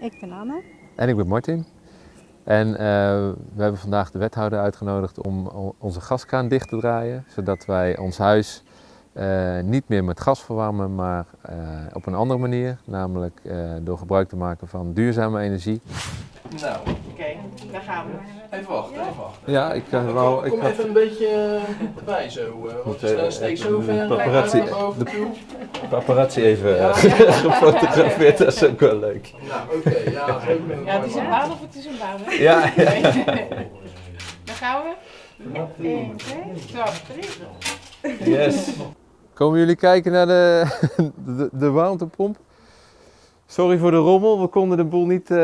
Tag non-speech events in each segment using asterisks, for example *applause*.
Ik ben Anne. En ik ben Martin. En eh, we hebben vandaag de wethouder uitgenodigd om onze gaskraan dicht te draaien, zodat wij ons huis eh, niet meer met gas verwarmen, maar eh, op een andere manier, namelijk eh, door gebruik te maken van duurzame energie. Nou, Oké, daar gaan we. even wachten, even wachten. Ja, ik Kom, wou. Ik kom even een beetje erbij zo. eh, want steekt zo de ver paparazzi- naar boven de- toe. Paparazzi even Ja. *laughs* gefotografeerd, dat is ook wel leuk. Nou, oké, ja, een Ja, het is een baan of het is een baan, hè? Ja, *laughs* ja. Daar gaan we. 1, 2, zo, 3. Yes. Komen jullie kijken naar de, *laughs* de, de warmtepomp? Sorry voor de rommel, we konden de boel niet eh,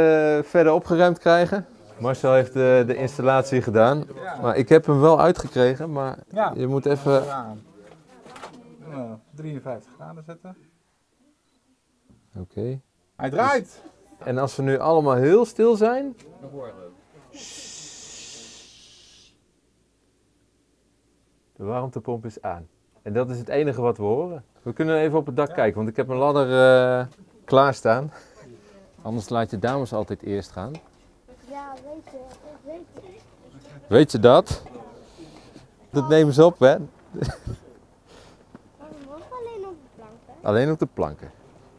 verder opgeruimd krijgen. Marcel heeft de, de installatie gedaan, maar ik heb hem wel uitgekregen, maar je moet even... Ja. Nou, 53 graden zetten. Oké. Hij draait. En als we nu allemaal heel stil zijn... De warmtepomp is aan. En dat is het enige wat we horen. We kunnen even op het dak kijken, want ik heb een ladder eh klaarstaan. Anders laat je dames altijd eerst gaan. Ja, weet je, weet je. Weet je dat? Dat nemen ze op, hè? Alleen op de plank, hè? Alleen op de planken.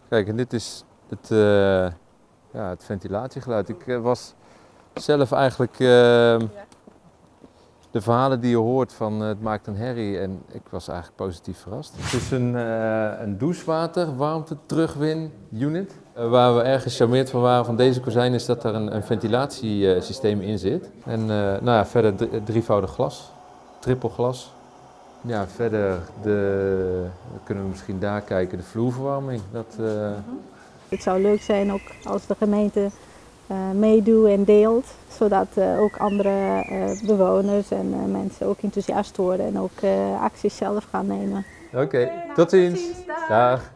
Kijk, en dit is het, eh, ja, het ventilatiegeluid. Ik eh, was zelf eigenlijk eh, de verhalen die je hoort van het maakt een herrie en ik was eigenlijk positief verrast. Het is een, eh een douchewater warmte terugwin unit. Waar we erg gecharmeerd van waren van deze kozijn is dat er een, een ventilatiesysteem in zit. En eh, nou ja, verder drie- drievoudig glas, trippelglas. Ja, verder de, kunnen we misschien daar kijken, de vloerverwarming. Dat, eh, Het zou leuk zijn ook als de gemeente eh, meedoet en deelt, zodat eh, ook andere eh, bewoners en eh, mensen ook enthousiast worden en ook eh, acties zelf gaan nemen. Oké, tot ziens. Dag.